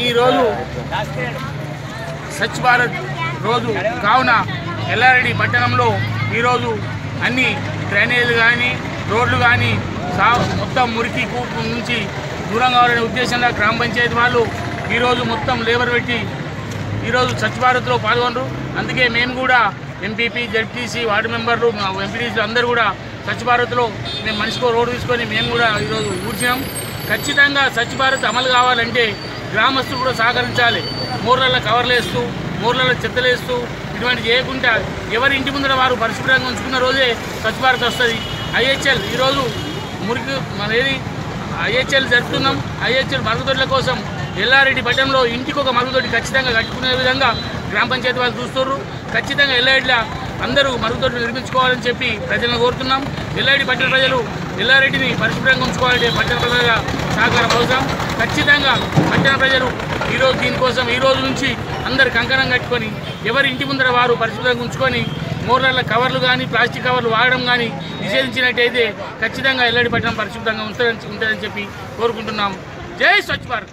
ఈరోజు స్వచ్ఛ భారత్ రోజు కావున ఎల్లారెడ్డి పట్టణంలో ఈరోజు అన్ని డ్రైనేజీలు కానీ రోడ్లు కానీ సా మొత్తం మురికి కూపు నుంచి దూరం కావాలనే ఉద్దేశంగా గ్రామ పంచాయతీ వాళ్ళు ఈరోజు మొత్తం లేబర్ పెట్టి ఈరోజు స్వచ్ఛ భారత్లో పాల్గొనరు. అందుకే మేము కూడా ఎంపీపీ జడ్పీసీ వార్డు మెంబర్లు మా ఎంపీటీసీలు అందరూ కూడా స్వచ్ఛ భారత్లో మేము మనిషికో రోడ్డు తీసుకొని మేము కూడా ఈరోజు ఊడ్చినాం. ఖచ్చితంగా స్వచ్ఛ భారత్ అమలు కావాలంటే గ్రామస్తులు కూడా సహకరించాలి. మూర్లలో కవర్లు వేస్తూ మూర్లలో చెత్తలేస్తూ ఇటువంటి చేయకుండా ఎవరి ఇంటి ముందర వారు పరిశుభ్రంగా ఉంచుకున్న రోజే స్వచ్ఛ భారత్ వస్తుంది. ఐహెచ్ఎల్ ఈరోజు మురికి మన ఏది? ఐహెచ్ఎల్ జరుపుతున్నాం. ఐహెచ్ఎల్ మరుగుదొడ్ల కోసం ఎల్లారెడ్డి పట్టణంలో ఇంటికి ఒక మరుగుదొడ్డి ఖచ్చితంగా కట్టుకునే విధంగా గ్రామ పంచాయతీ వాళ్ళు చూస్తున్నారు ఖచ్చితంగా ఎల్లారెడ్డిలో అందరూ మరుగుదొడ్లు నిర్మించుకోవాలని చెప్పి ప్రజలను కోరుతున్నాం. ఎల్లారెడ్డి పట్టణ ప్రజలు ఎల్లారెడ్డిని పరిశుభ్రంగా ఉంచుకోవాలంటే పట్టణ ప్రజల సహకారం అవసరం. ఖచ్చితంగా పట్టణ ప్రజలు ఈరోజు దీనికోసం ఈ రోజు నుంచి అందరు కంకణం కట్టుకొని ఎవరి ఇంటి ముందర వారు పరిశుభ్రంగా ఉంచుకొని మూర్ల కవర్లు కానీ ప్లాస్టిక్ కవర్లు వాడడం కానీ నిషేధించినట్టయితే ఖచ్చితంగా ఎల్లడి పట్టణం పరిశుభ్రంగా ఉంటుందని ఉంటుందని చెప్పి కోరుకుంటున్నాం. జై స్వచ్ఛ భారత్!